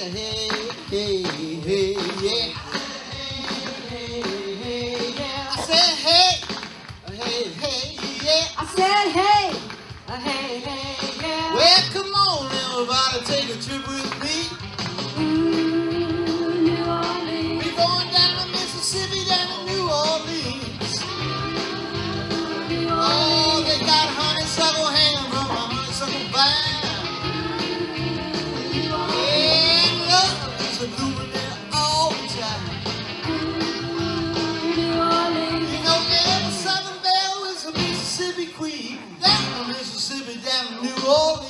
hey, hey, hey, yeah. I said hey, hey, hey, yeah. I said hey, hey, hey, yeah. Well, come on, everybody, take a trip with me. glory.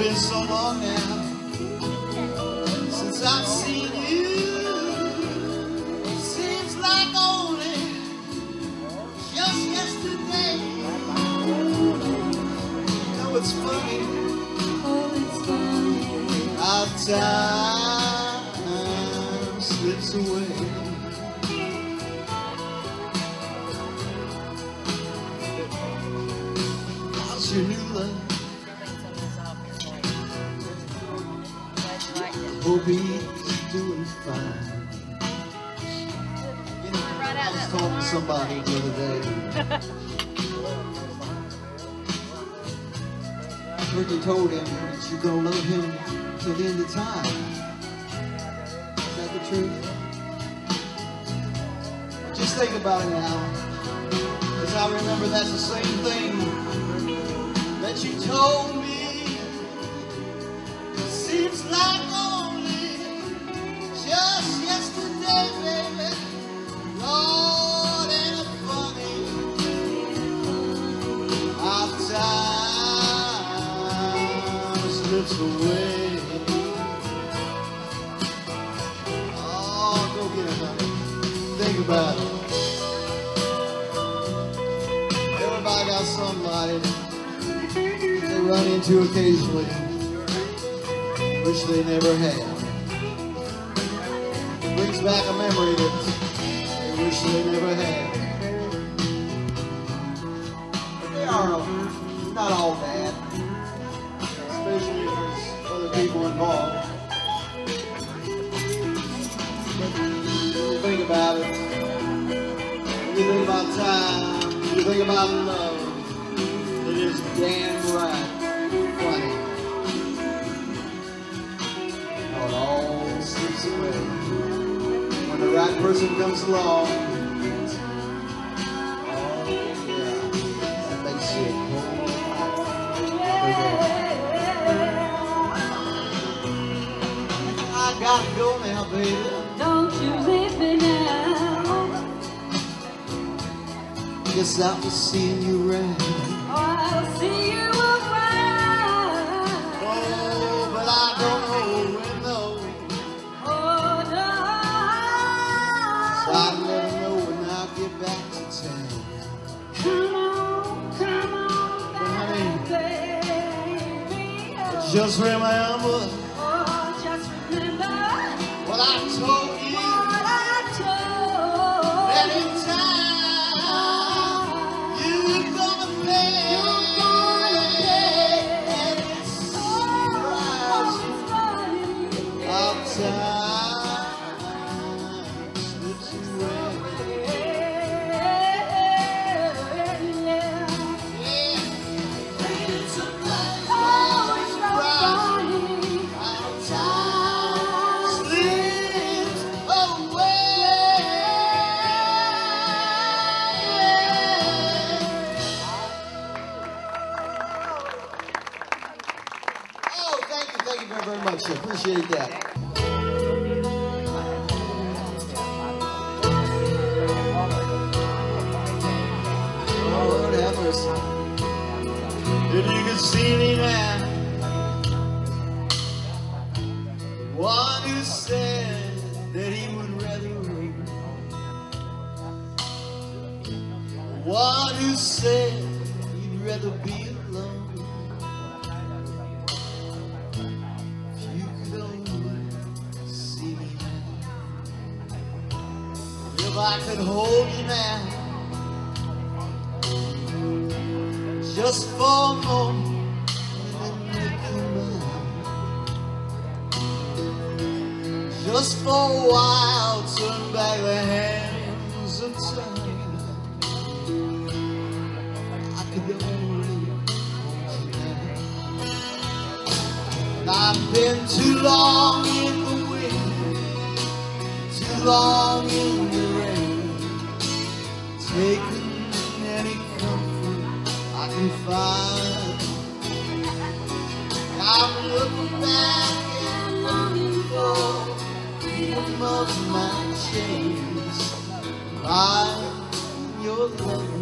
been so long think about it now because I remember that's the same thing that you told me. Seems like only just yesterday, baby. Lord, ain't it funny how time slips away. Oh, go get it, honey. Think about it. side they run into occasionally, wish they never had. It brings back a memory that they wish they never had. But They are not all bad, especially if there's other people involved. But when you think about it. When you think about time, when you think about love. that person comes along. Yeah. That makes you okay. I gotta go now, baby. Don't you leave me now. Guess I'll be seeing you around. just remember I've been too long in the wind, too long in the rain, taking any comfort I can find. I'm looking back and longing for freedom of my chains, life, your love.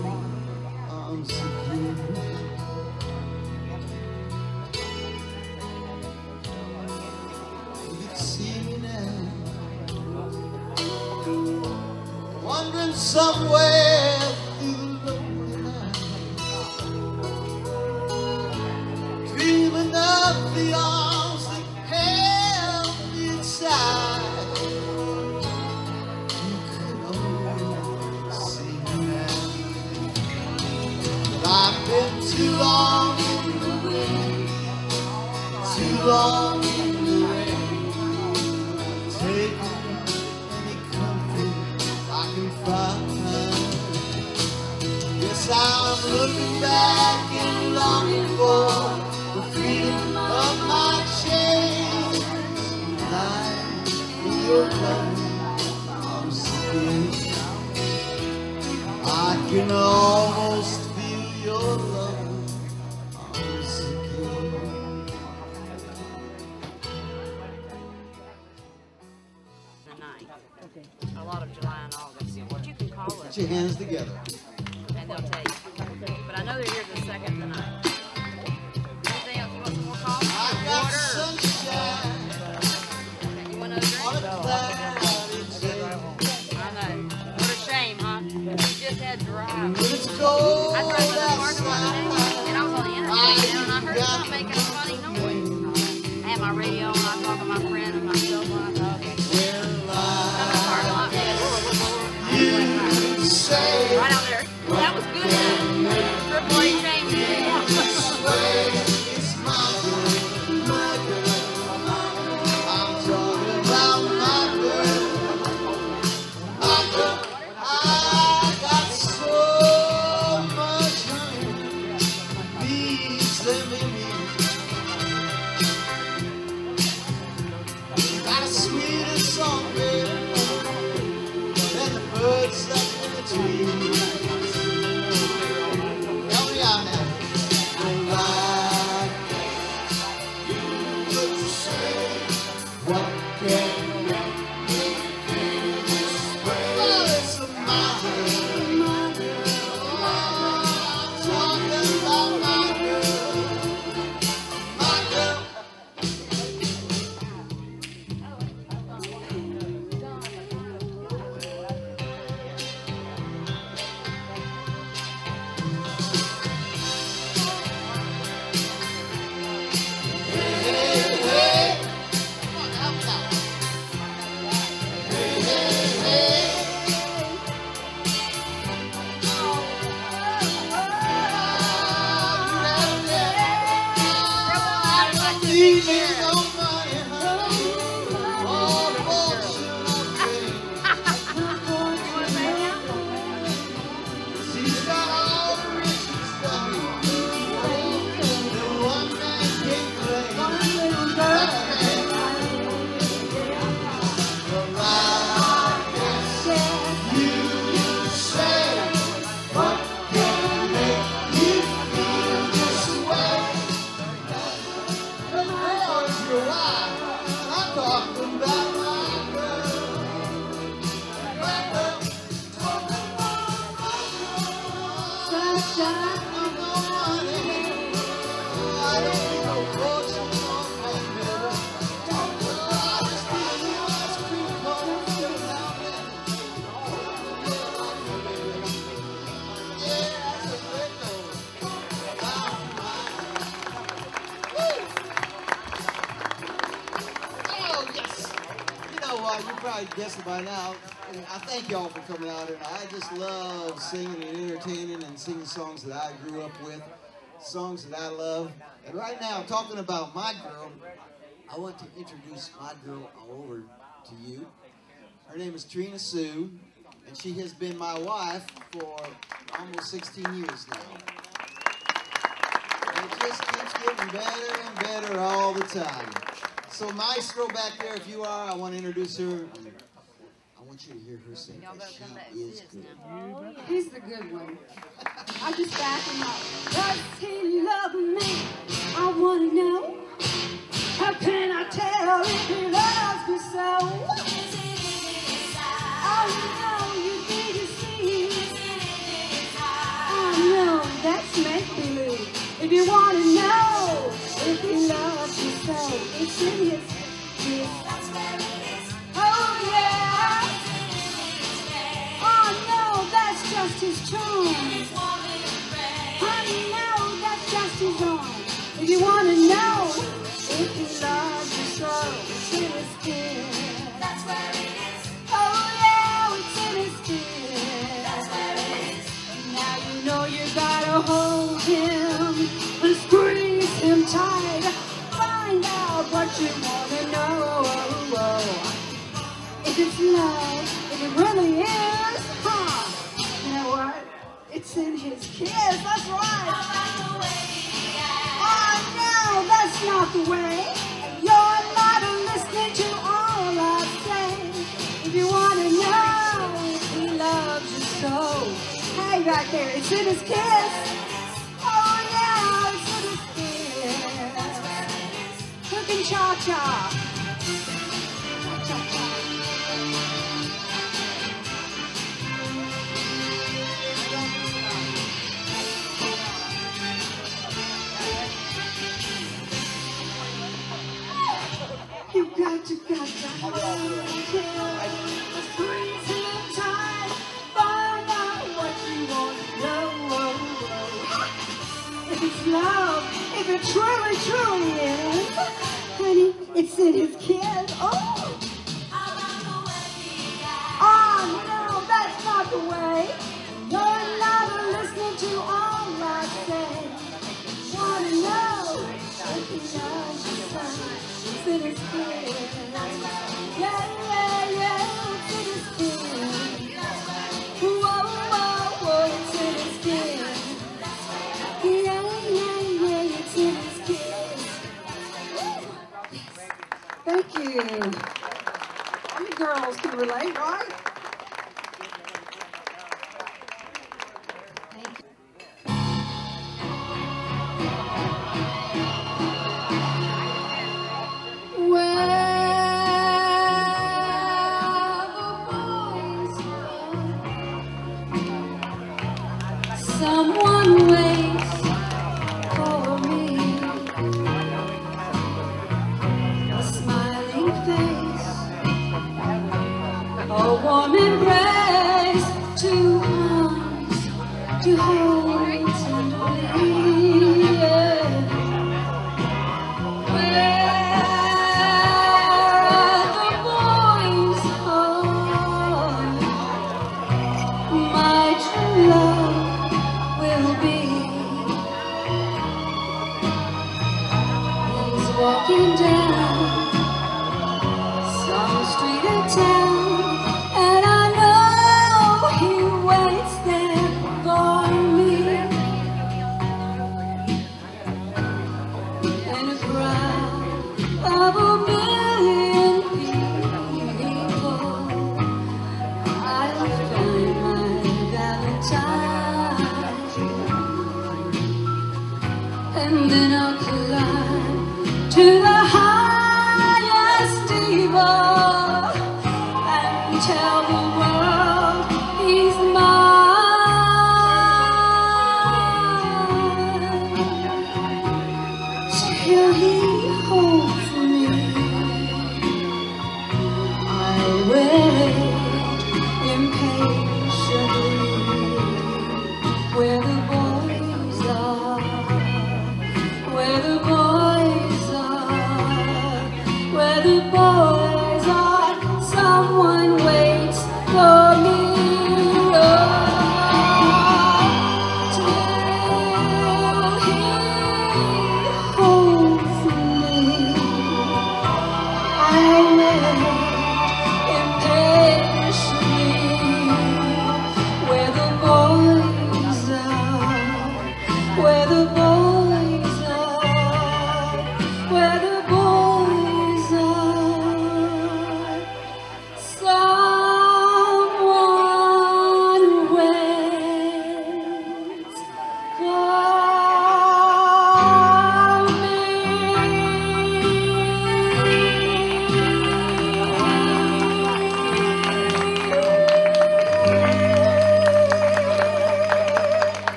go. leaving. guessing by now, I thank y'all for coming out here. I just love singing and entertaining and singing songs that I grew up with, songs that I love. And right now, talking about my girl, I want to introduce my girl over to you. Her name is Trina Sue, and she has been my wife for almost 16 years now. And it just keeps getting better and better all the time. So Maestro back there, if you are, I want to introduce her. I want you to hear her sing. Y'all 'cause better come back She and is see us good. now. He's the good one. I just back him up. Does he love me? I wanna know. How can I tell if he loves me so? Oh no, you think you see? Oh no, that's make believe. If you wanna know if he loves you so, it's in his you wanna know. If it's love, if it really is, huh? You know what? It's in his kiss, that's right. Oh no, that's not the way. You're not listening to all I say. If you wanna know he loves you so, hey back there, it's in his kiss. Cha-cha. Cha-cha-cha. You got to, got to hold. Squeeze him tight. Find out what you want. If it's love, if it truly, truly is, honey, it's in his kids. Oh, oh no, that's not the way. You're not listening to all I say. Wanna know if you so? Relate, right?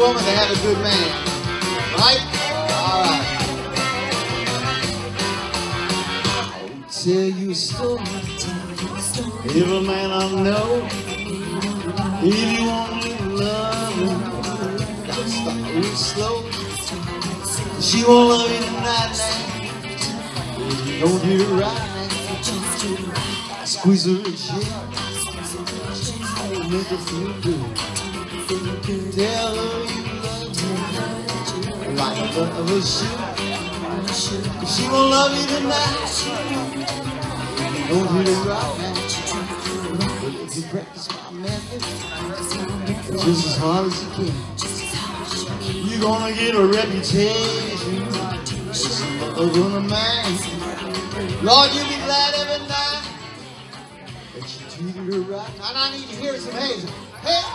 Woman to have a good man. Right? All right. I'll tell you a story. Every man I know. If you want to love her, gotta start real slow. She won't love you tonight now. If you don't do it right now. Squeeze her and shit. Make her feel good. Tell her you love her. Like a should. She won't love you tonight. Don't do it right. But if you practice my method, just as hard as you can, you're gonna get a reputation as a man. Lord, you'll be glad every night that you treated her right. And I need to hear some hands.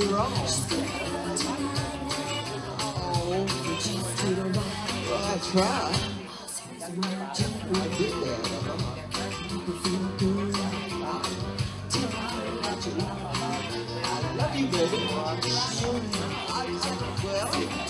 do wrong? Oh, I tried. I did that. I love you, baby. Well,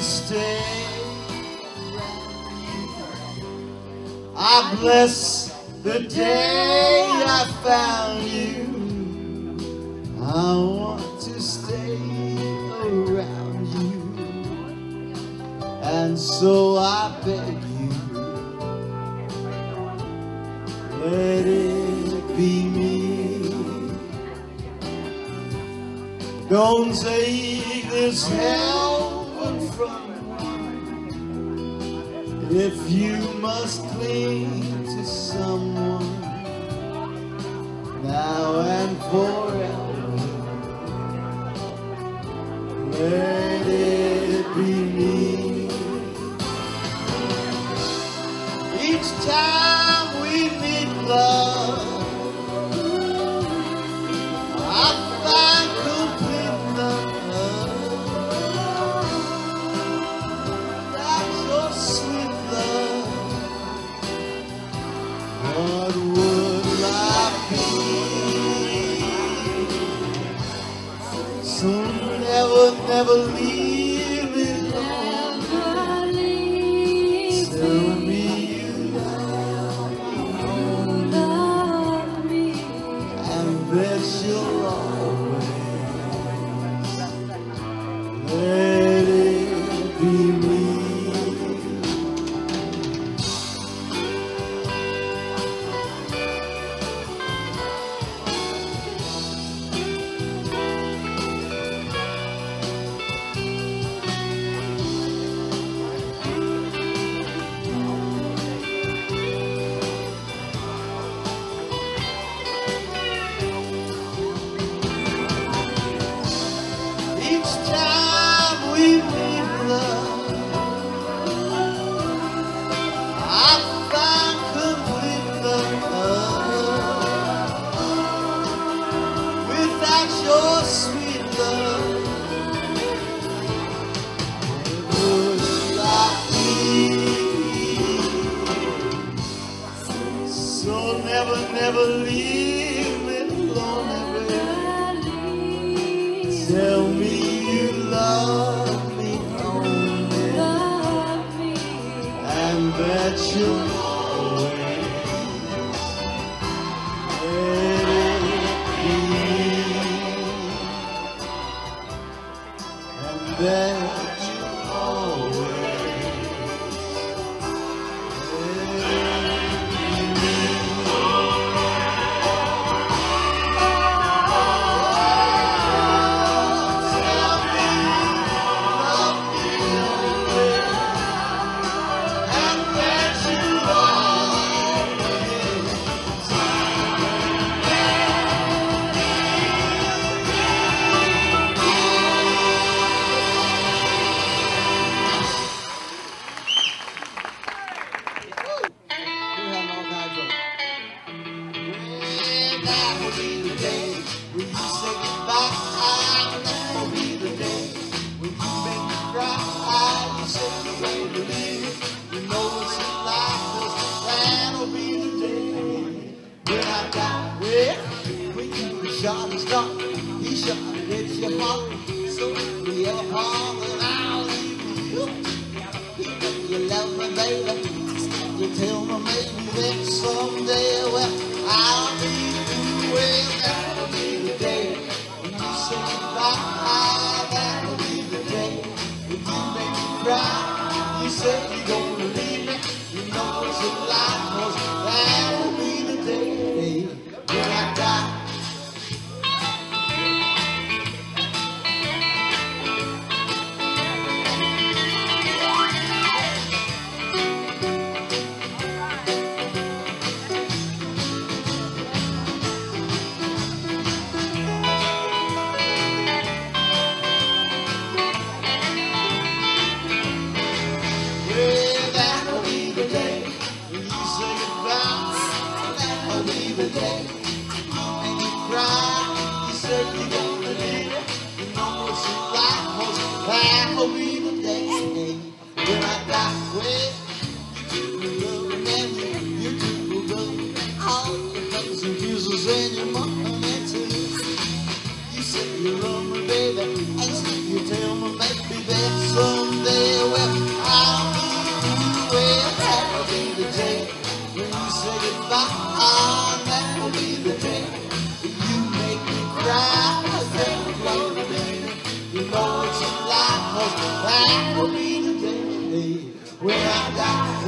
stay. I bless the day I found you. I want to stay around you. And so I beg you, let it be me. Don't take this hell If you must cling to someone Now and forever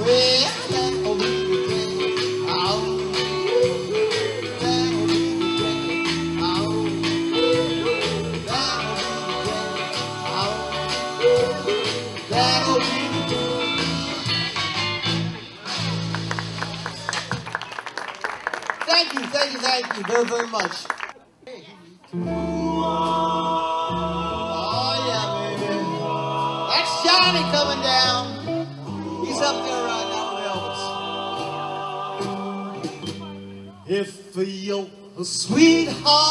Thank you, thank you, thank you very, very much. sweetheart.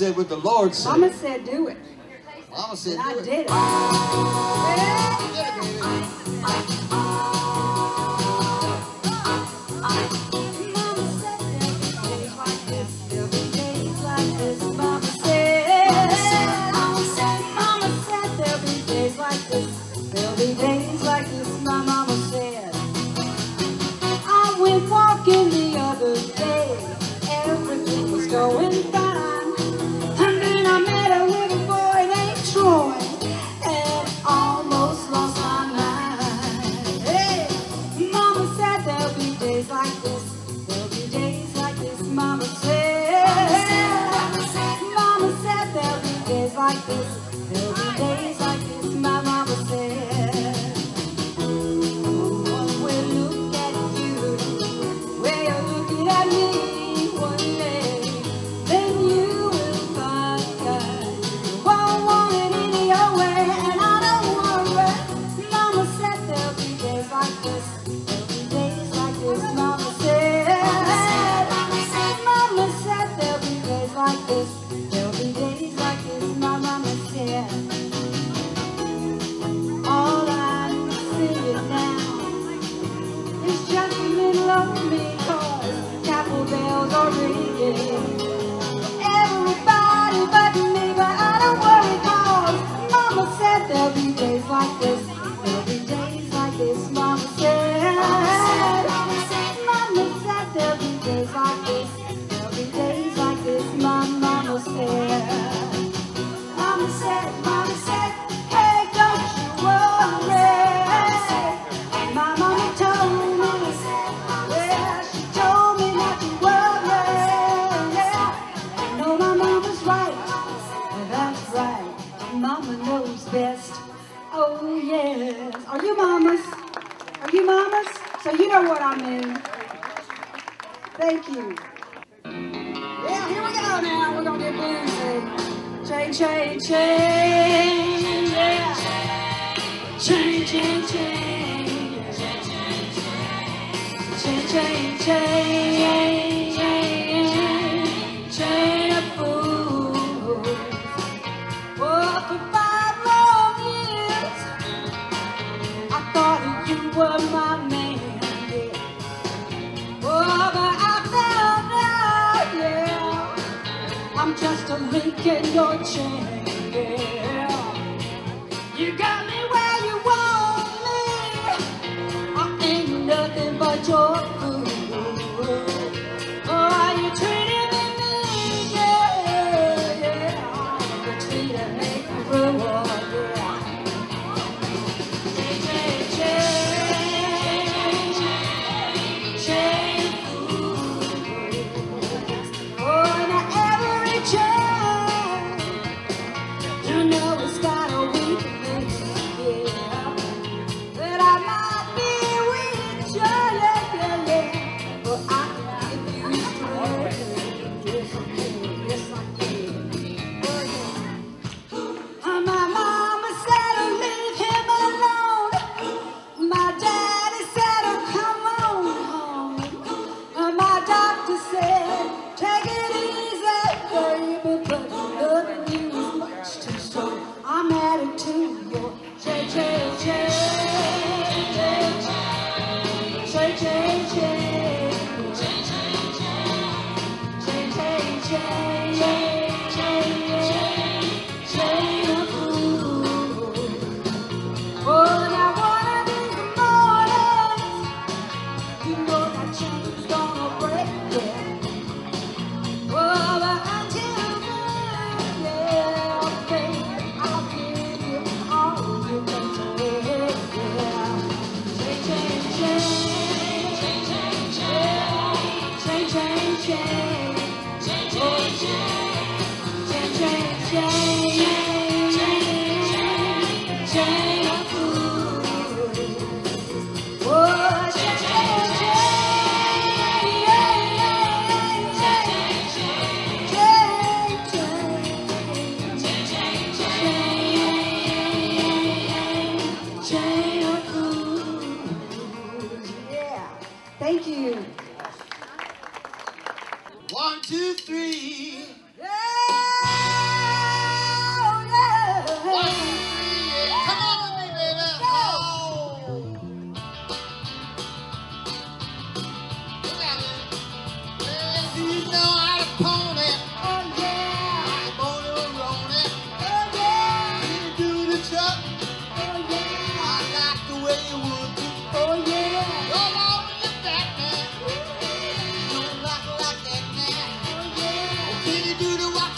said what the Lord said. Mama said do it. Mama said do I it. I did it. Yeah.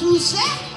Tudo sei.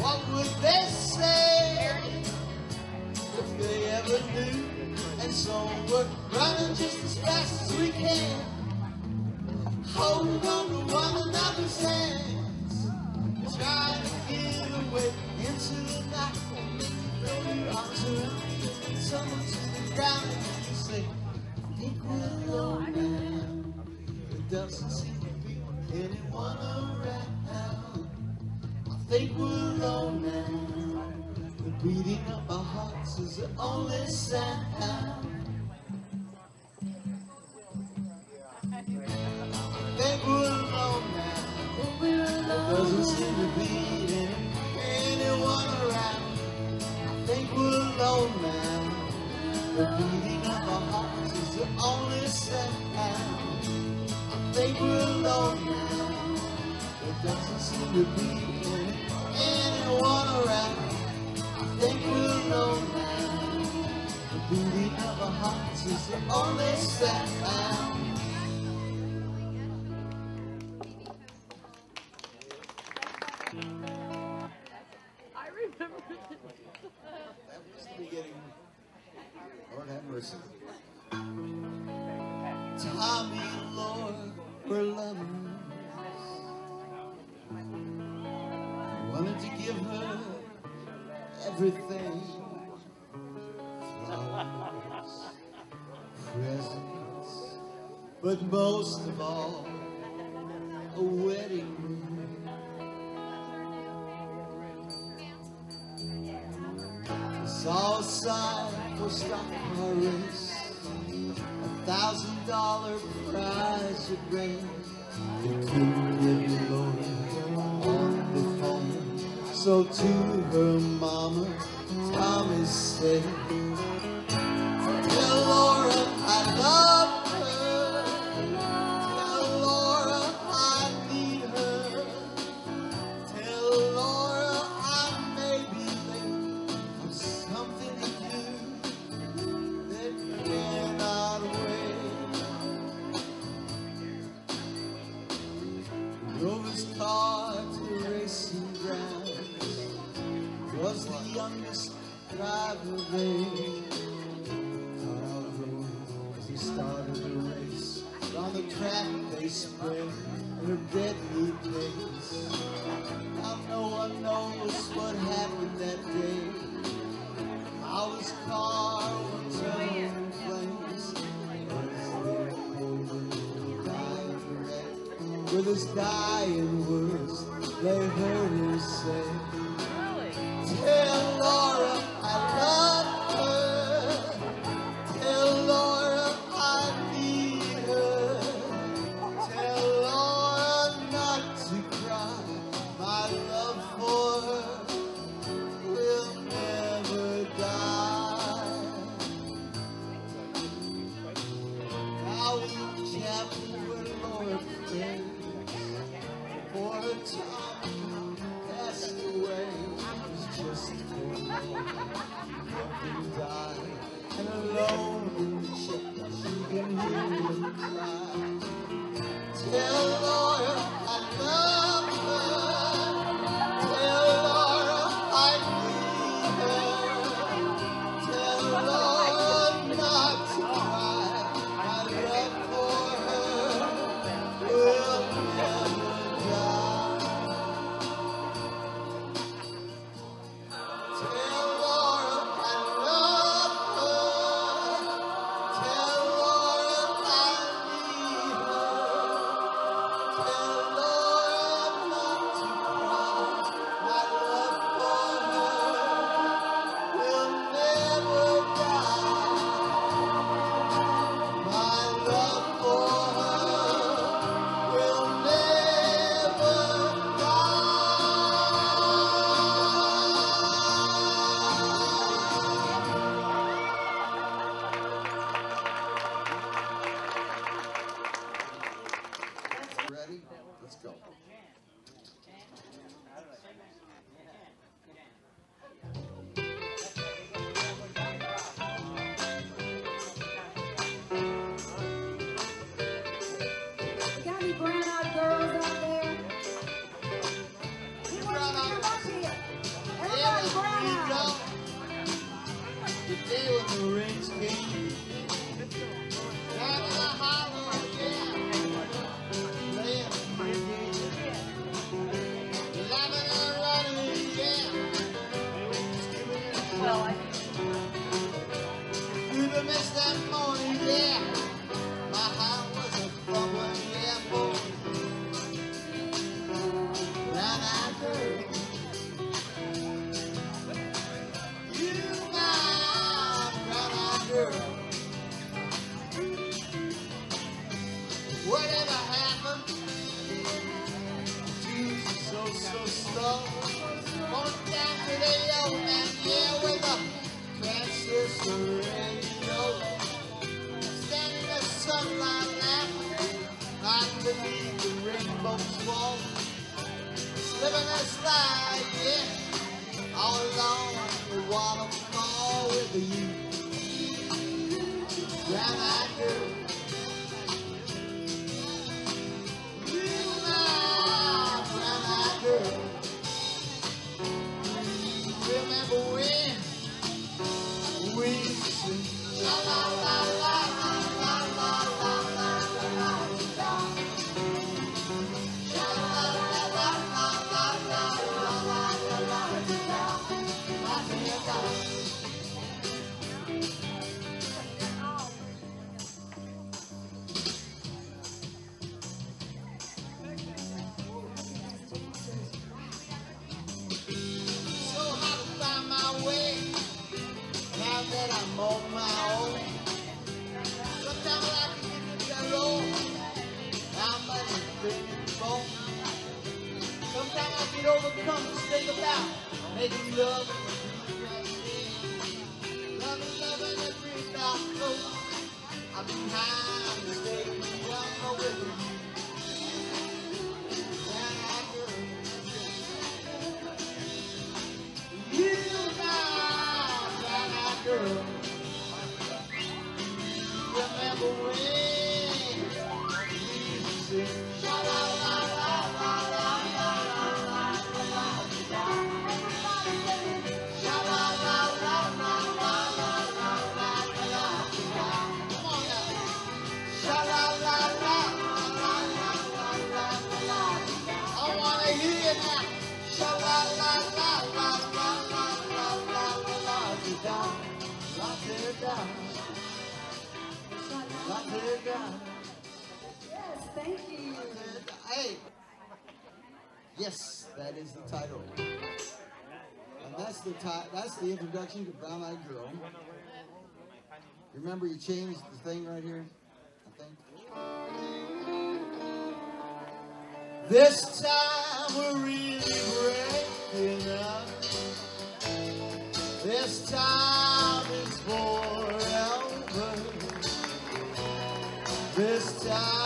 what would they say if they ever knew? And so we're running just as fast as we can. Hold on to one another's hands. Trying to get away into the night. Maybe you the ground and you say, are. It doesn't seem to be anyone around. The beating of our hearts is the only sound. Doesn't seem to anyone around. I think we're alone now. The beating of our hearts is the only sound. I think we're alone now. It doesn't seem to be around. I think we're alone now. The beating of our hearts is the only sound. I remember That was the beginning. Lord have mercy. Tommy, Lord, we're loving. Wanted to give her everything. Flowers, presents, but most of all, a wedding ring. Saw a sign for stock car race, a thousand dollar prize it ran. They couldn't get me so to her mama, Tommy said, Tell Laura I love time to stay. I'm with you. introduction to Brown Eyed Girl. Remember you changed the thing right here? I think. This time we're really breaking up. This time is forever. This time.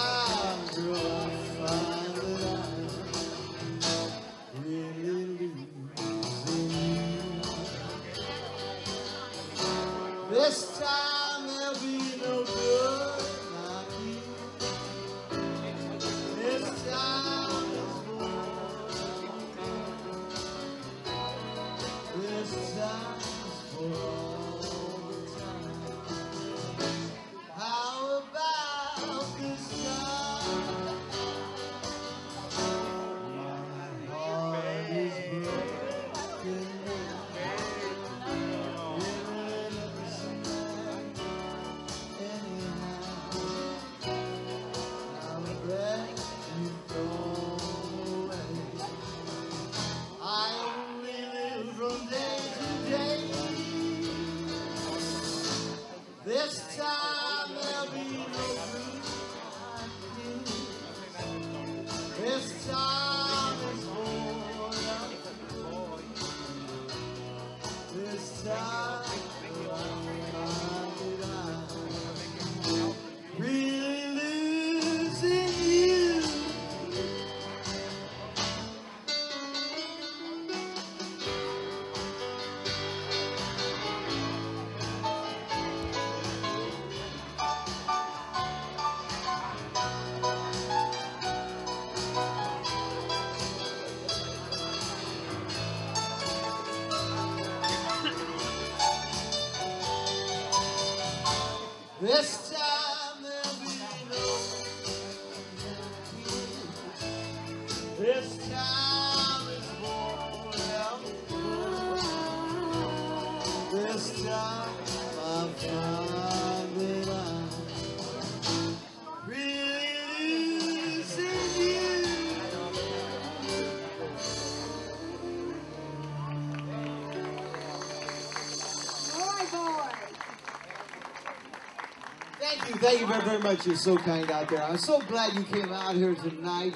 thank you very, very much. You're so kind out there. I'm so glad you came out here tonight.